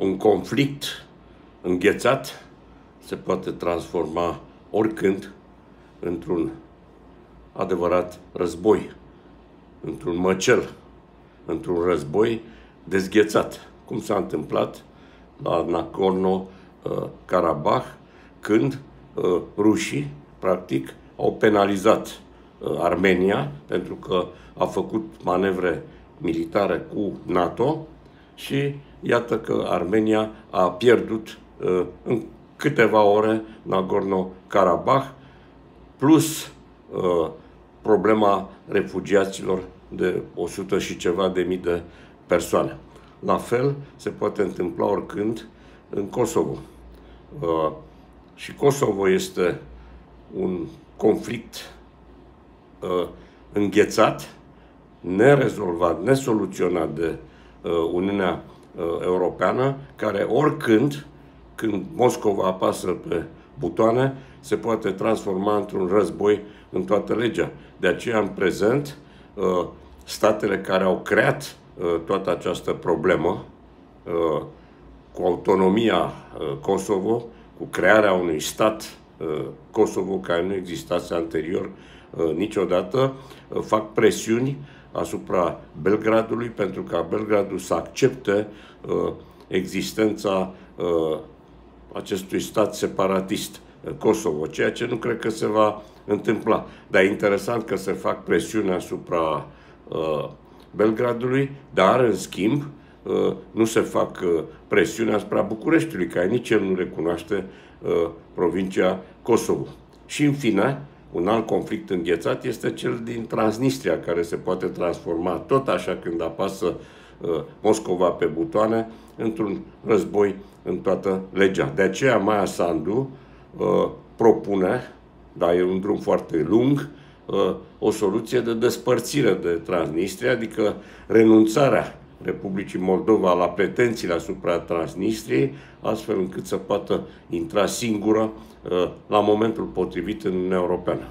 un conflict înghețat se poate transforma oricând într-un adevărat război, într-un măcel, într-un război dezghețat, cum s-a întâmplat la Nagorno-Karabakh, când uh, rușii, practic, au penalizat uh, Armenia pentru că a făcut manevre militare cu NATO și iată că Armenia a pierdut uh, în câteva ore Nagorno-Karabakh, plus problema refugiaților de 100 și ceva de mii de persoane. La fel se poate întâmpla oricând în Kosovo. Uh, și Kosovo este un conflict uh, înghețat, nerezolvat, nesoluționat de uh, Uniunea uh, Europeană, care oricând, când Moscova apasă pe butoane, se poate transforma într-un război în toată legea. De aceea, în prezent, uh, statele care au creat uh, toată această problemă, uh, cu autonomia Kosovo, cu crearea unui stat Kosovo care nu existase anterior niciodată, fac presiuni asupra Belgradului pentru ca Belgradul să accepte existența acestui stat separatist. Kosovo, ceea ce nu cred că se va întâmpla. Dar e interesant că se fac presiuni asupra uh, Belgradului, dar, în schimb, uh, nu se fac uh, presiuni asupra Bucureștiului, care nici el nu recunoaște uh, provincia Kosovo. Și, în fine, un alt conflict înghețat este cel din Transnistria, care se poate transforma tot așa când apasă uh, Moscova pe butoane într-un război în toată legea. De aceea Maia Sandu uh, propune, dar e un drum foarte lung, uh, o soluție de despărțire de Transnistria, adică renunțarea Republicii Moldova la pretențiile asupra Transnistriei, astfel încât să poată intra singură uh, la momentul potrivit în Uniunea Europeană.